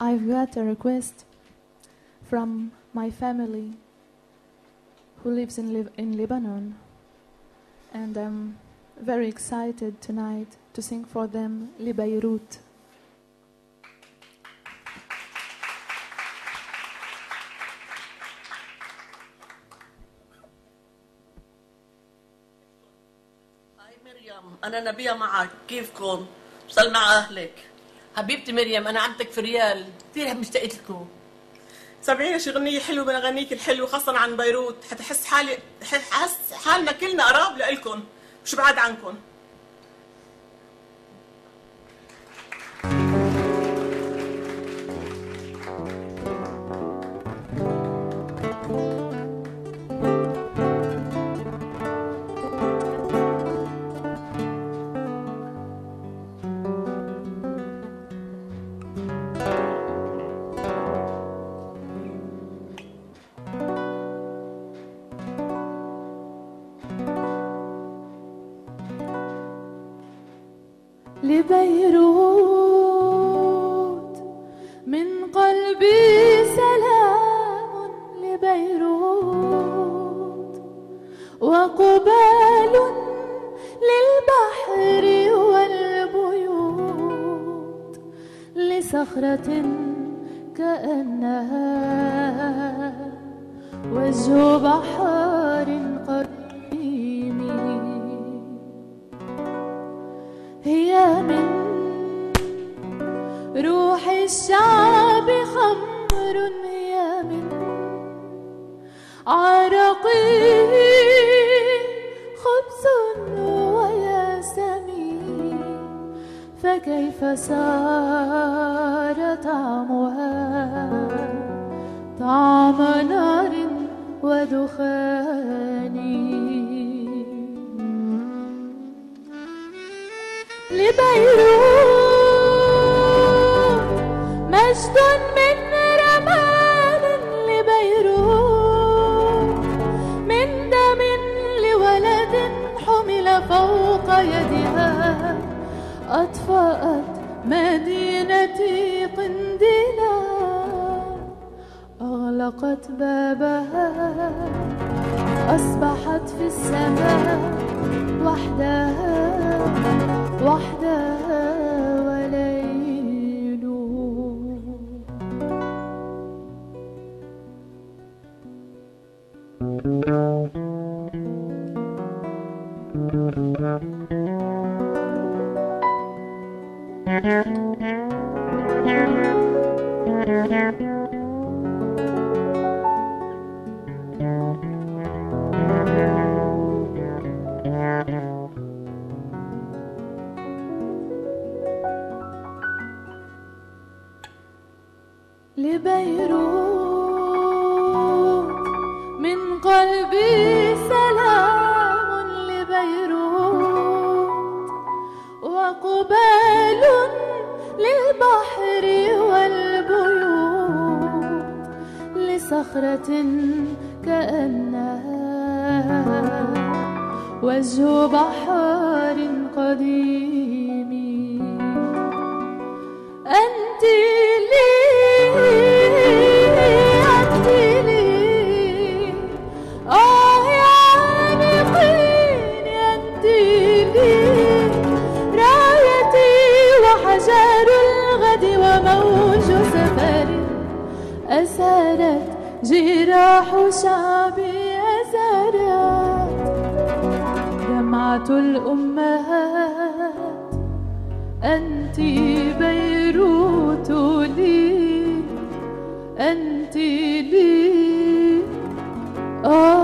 I've got a request from my family who lives in, Lib- in Lebanon, and I'm very excited tonight to sing for them Libeirut. هاي مريم أنا نبية معك كيفكم؟ صل مع أهلك حبيبتي مريم أنا عمتك في ريال كثير مشتاقة لكم. سامعينا شي غنية حلوة من أغانيك الحلوة خاصة عن بيروت. حتحس حالي حس حالنا كلنا قراب لإلكم مش بعاد عنكم لبيروت. من قلبي سلام لبيروت. وقبال للبحر والبيوت. لصخرة كأنها وجه بحر عرقه خبز وياسمين. فكيف صار طعمها؟ طعم نار ودخان. لبيروت مجد فوق يدها أطفأت مدينتي قنديلا. أغلقت بابها أصبحت في السماء وحدها وحدها وليل. لبيروت من قلبي سلام وقبال للبحر والبيوت لصخرة كأنها وجه بحر قديم. وموج سفر أسرت جراح شعبي أسرت دمعة الأمهات. أنت بيروت لي أنت لي. آه.